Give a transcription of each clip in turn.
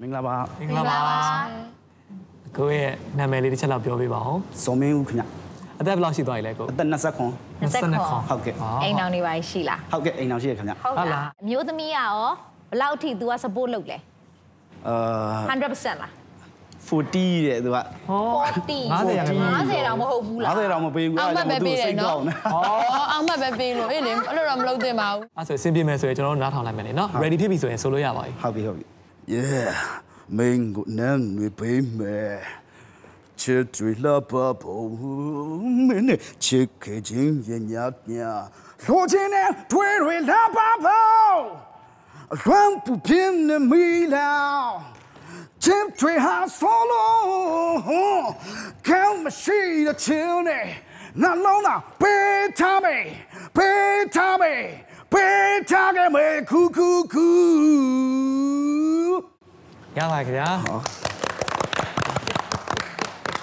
မင်္ဂလာပါမင်္ဂလာပါကိုယ့်ရဲ့နာမည်လေးတစ်ချက်လောက်ပြောပေးပါဦးဇော်မင်းဦးခင်ဗျအသက်ဘယ်လောက်ရှိသွားပြီလဲကိုအသက်20ခွန်29ဟုတ်ကဲ့အိမ်အောင်နေပါရှိလားဟုတ်ကဲ့အိမ်အောင်ရှိရခင်ဗျဟုတ်ဟုတ်လားလားအမျိုးသမီးကရောဘယ်လောက်ထိ तू က support လုပ်လဲအာ100%လား40တဲ့သူက40 50ရာခိုင်နှုန်း50တော့မဟုတ်ဘူးလား50တောင်မပေးဘူးအောင်မပဲပေးတယ်နော်နေဩအောင်မပဲပေးလို့အေးလေအဲ့လိုတော့မလုပ်သင့်ပါဘူးအဲ့ဆိုရင်စင်ပြေမယ်ဆိုရင်ကျွန်တော်တို့နားထောင်လိုက်မယ်လေနော် ready ဖြစ်ပြီဆိုရင်ဆိုလို့ရပါပြီဟုတ်ပြီဟုတ်ပြီ Yeah မင်းကိုနမ်းနေပေးမယ်ချစ်တွေလာပါဖို့မင်းနဲ့ချစ်ခဲ့ခြင်းရဲ့ညညာလိုချင်တဲ့တွေတွေလာပါဖို့အလွမ်းပူပြင်းနေမိလာချစ်တွေဟာဆိုလို့ကောင်းမ ရှိတဲ့ချင်နဲ့နှလုံးသားပေးထားမယ်ပေးထားမယ်ပေးထားခဲ့မယ်ခုခုခုရ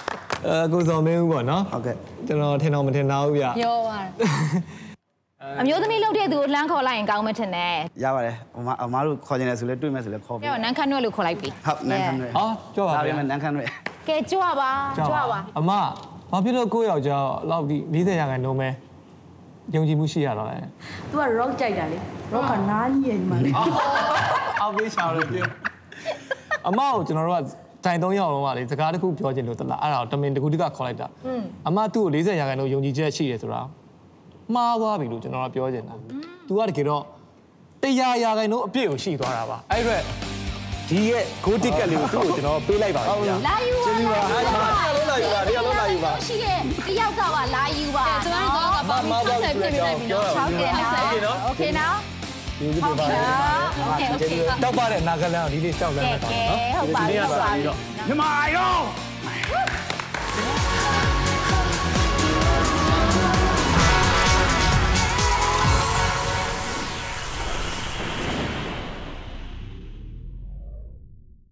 ပါခင်ဗျာအဲကိုစော်မင်းဦးပေါ့နော်ဟုတ်ကဲ့ကျွန်တော်ထင်တော့မထင်တော့ဘူးဗျပြောပါအမျိုးသမီးလုပ်တဲ့သူကိုလှမ်းခေါ်လိုက်ရင်ကောင်းမှထင်တယ်ရပါတယ်အမအမားတို့ခေါ်နေတယ်ဆိုလဲတွေ့မယ်ဆိုလဲခေါ်ပြီပြောတော့နန်းခမ်းရွက်လို့ခေါ်လိုက်ပြီဟုတ်နန်းခမ်းတွေဟောကြွပါဒါပေဗျာမဲ့နန်းခမ်းတွေကဲကြွပါကြွပါအမဘာဖြစ်လို့ကိုယ့်ယောက်ျားလောက်ဒီ40ရာခိုင်နှုန်းပဲယုံကြည်မှုရှိရတော့လဲ तू က rock ကြိုက်တာလေ rock ကနားကြီးရဲ့ညီမလေးအောက်ပေးချောင်းလို့ပြော အမကိုကျွန်တော်တို့ကတိုင်၃ရောက်လုံးကလေစကားတစ်ခုပြောချင်လို့တလားအဲ့ဒါကိုတမင်တကူတကခေါ်လိုက်တာအမသူ့ကို40ရာခိုင်နှုန်းယုံကြည်ချက်ရှိတယ်ဆိုတာမှားသွားပြီလို့ကျွန်တော်ကပြောချင်တာ तू ကတကယ်တော့100ရာခိုင်နှုန်းအပြည့်ကိုရှိသွားတာပါအဲ့အတွက်ဒီရဲ့ go ticket လေးကိုသူ့ကိုကျွန်တော်ပေးလိုက်ပါခင်ဗျာလာယူပါလာယူပါလုံးလာယူပါတရားလုံးလာယူပါရှိတဲ့တယောက်ကပါလာယူပါကျွန်တော်တို့ကတော့ဘာမှမပြောနိုင်ဘူးပြောတာဟုတ်ကဲ့နော်ဟုတ်ကဲ့နော် ကျေးဇူးတင်ပါတယ်။ဟုတ်ကဲ့ဟုတ်ကဲ့။တောက်ပတဲ့နာဂလန်ကိုဒီနေ့ရှောက်လမ်းလိုက်ပါနော်။ဟုတ်ပါပြီ။ဒီနေ့ကစပြီးတော့မြမရော